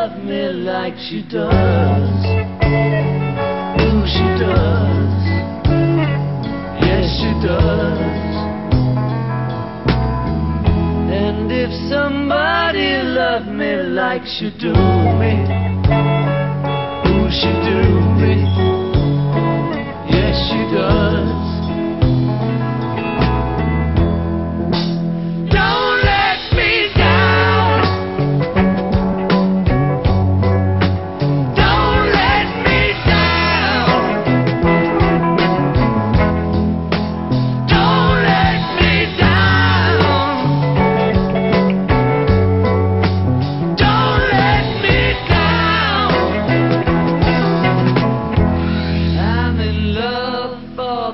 Loved me like she does. Ooh, she does. Yes, she does. And if somebody loved me like she do me, ooh, she do me. Yes, she does.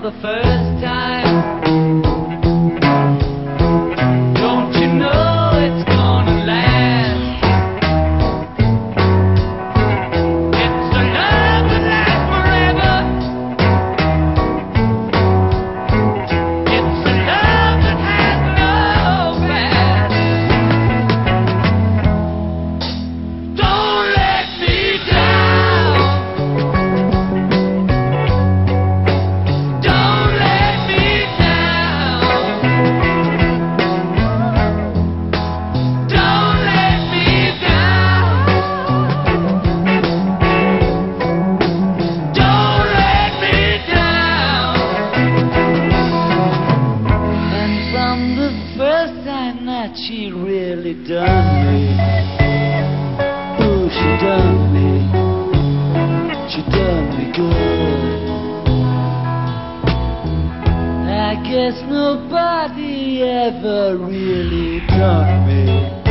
The first time. She really done me, ooh, she done me, she done me good. I guess nobody ever really done me